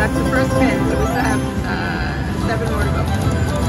That's the first pin, so we still have uh, seven more to go.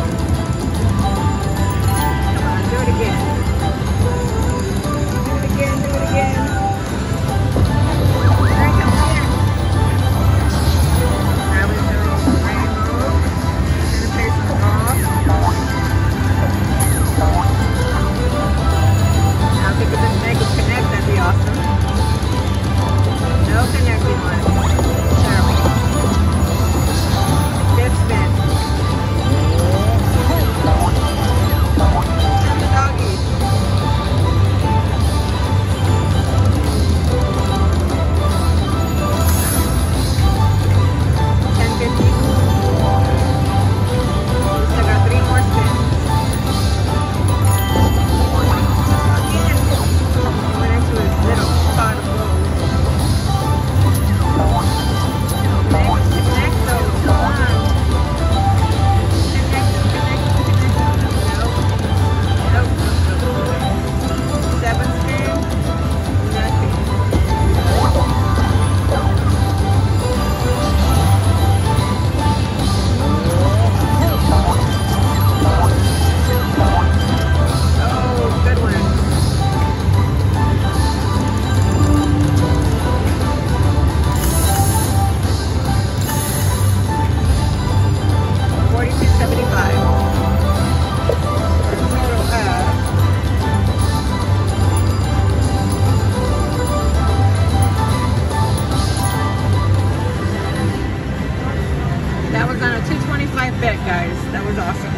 That was on a 225 bit, guys. That was awesome.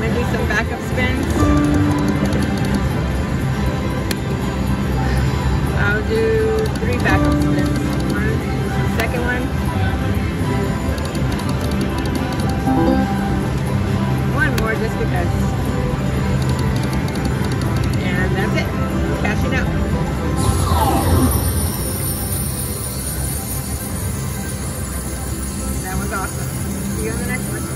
Maybe some backup spins. I'll do three backup spins. One, second one. One more just because. you on the next one.